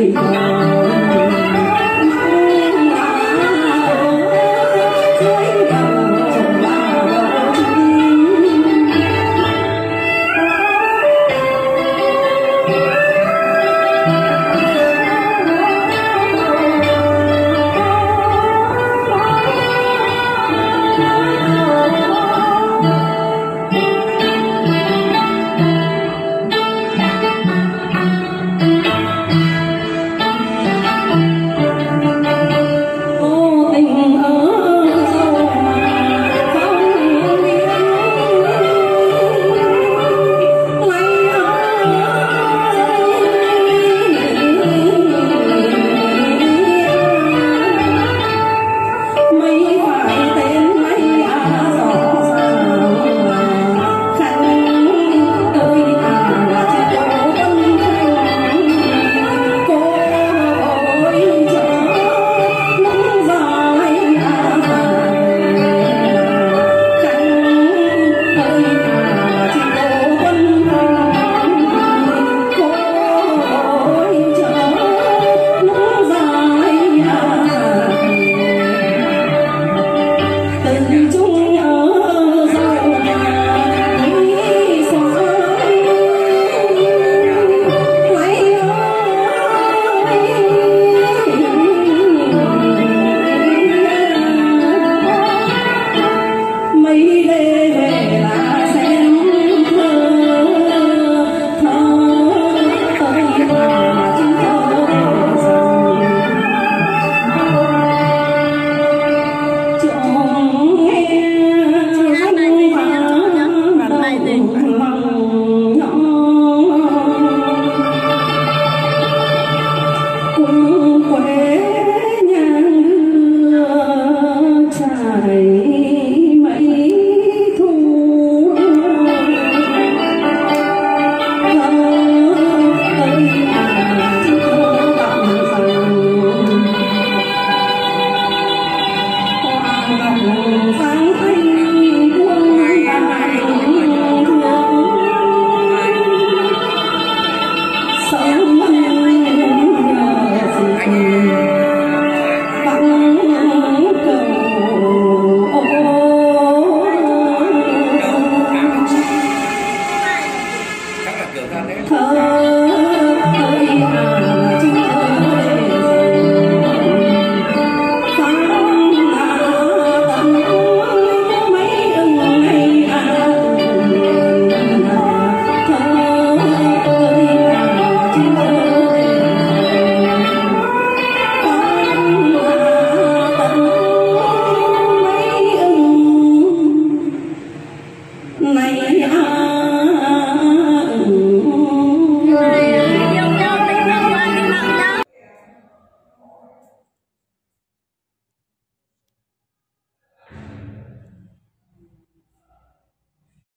Thank you. You. Father. 不反悔。